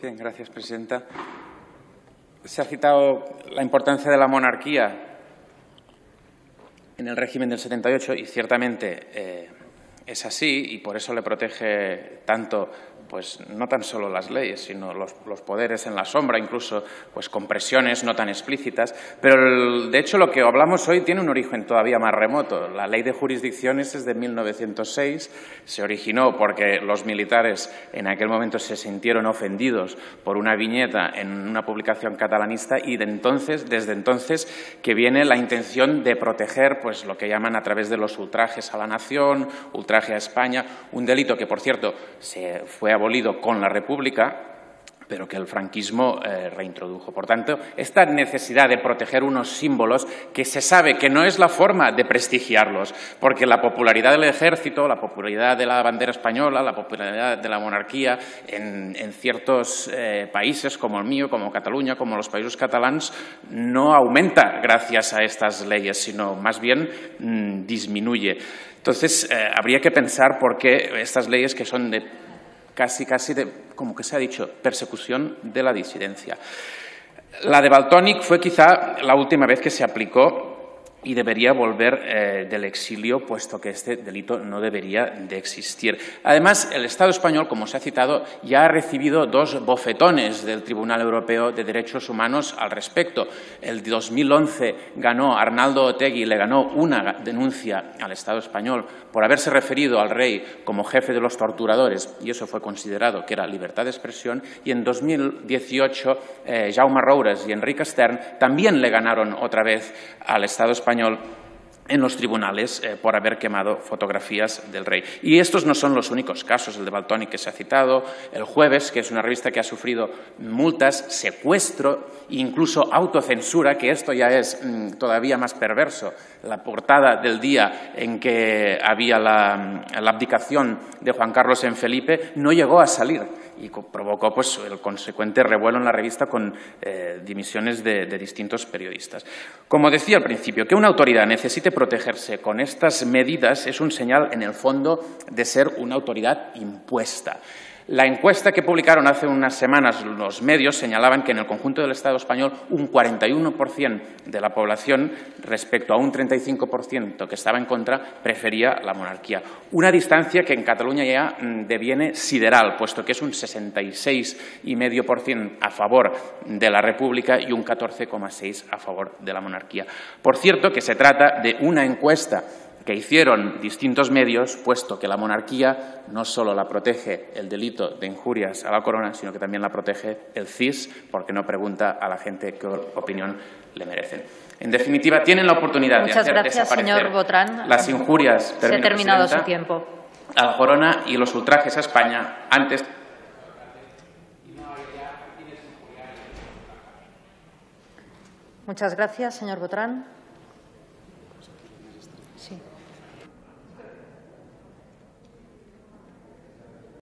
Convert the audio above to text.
Gracias, presidenta. Se ha citado la importancia de la monarquía en el régimen del 78 y ciertamente eh, es así y por eso le protege tanto pues no tan solo las leyes, sino los, poderes en la sombra, incluso pues con presiones no tan explícitas. Pero de hecho lo que hablamos hoy tiene un origen todavía más remoto. La ley de jurisdicciones es de 1906, se originó porque los militares en aquel momento se sintieron ofendidos por una viñeta en una publicación catalanista y de entonces, desde entonces que viene la intención de proteger pues lo que llaman a través de los ultrajes a la nación, ultraje a España, un delito que por cierto se fue abolido con la República, pero que el franquismo eh, reintrodujo. Por tanto, esta necesidad de proteger unos símbolos que se sabe que no es la forma de prestigiarlos, porque la popularidad del ejército, la popularidad de la bandera española, la popularidad de la monarquía en, ciertos eh, países como el mío, como Cataluña, como los países catalans, no aumenta gracias a estas leyes, sino más bien mm, disminuye. Entonces, eh, habría que pensar por qué estas leyes que son de casi, casi de, como que se ha dicho, persecución de la disidencia. La de Baltonic fue quizá la última vez que se aplicó y debería volver eh, del exilio, puesto que este delito no debería de existir. Además, el Estado español, como se ha citado, ya ha recibido dos bofetones del Tribunal Europeo de Derechos Humanos al respecto. El 2011 ganó Arnaldo Otegui, le ganó una denuncia al Estado español por haberse referido al rey como jefe de los torturadores, y eso fue considerado que era libertad de expresión, y en 2018 eh, Jaume Roures y Enrique Stern también le ganaron otra vez al Estado español español en los tribunales eh, por haber quemado fotografías del rey. Y estos no son los únicos casos, el de Baltoni que se ha citado, el jueves, que es una revista que ha sufrido multas, secuestro incluso autocensura, que esto ya es mm, todavía más perverso. La portada del día en que había la abdicación de Juan Carlos en Felipe no llegó a salir y provocó pues, el consecuente revuelo en la revista con eh, dimisiones de, de, distintos periodistas. Como decía al principio, que una autoridad necesite protegerse con estas medidas es un señal, en el fondo, de ser una autoridad impuesta. La encuesta que publicaron hace unas semanas los medios señalaban que en el conjunto del Estado español un 41% de la población, respecto a un 35% que estaba en contra, prefería la monarquía. Una distancia que en Cataluña ya mm, deviene sideral, puesto que es un 66,5% a favor de la República y un 14,6% a favor de la monarquía. Por cierto, que se trata de una encuesta que hicieron distintos medios, puesto que la monarquía no solo la protege el delito de injurias a la corona, sino que también la protege el CIS, porque no pregunta a la gente qué opinión le merecen. En definitiva, tienen la oportunidad de hacer gracias, desaparecer señor Botrán. las injurias Se ha terminado su tiempo. a la corona y los ultrajes a España antes Muchas gracias, señor Botrán.